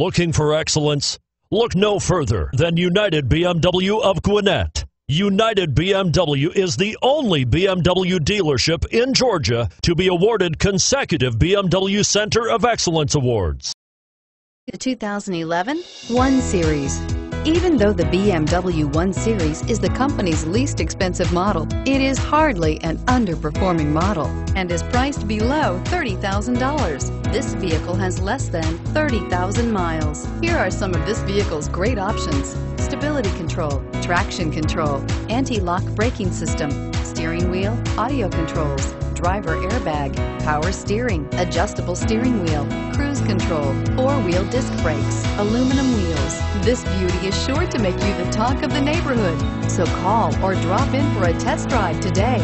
Looking for excellence? Look no further than United BMW of Gwinnett. United BMW is the only BMW dealership in Georgia to be awarded consecutive BMW Center of Excellence Awards. The 2011 1 Series. Even though the BMW 1 Series is the company's least expensive model, it is hardly an underperforming model and is priced below $30,000. This vehicle has less than 30,000 miles. Here are some of this vehicle's great options. Stability control, traction control, anti-lock braking system, steering wheel, audio controls, driver airbag, power steering, adjustable steering wheel, cruise control, four-wheel disc brakes, aluminum wheels. This beauty is sure to make you the talk of the neighborhood. So call or drop in for a test drive today.